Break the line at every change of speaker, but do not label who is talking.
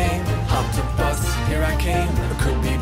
name. Hopped a bus, here I came. Could be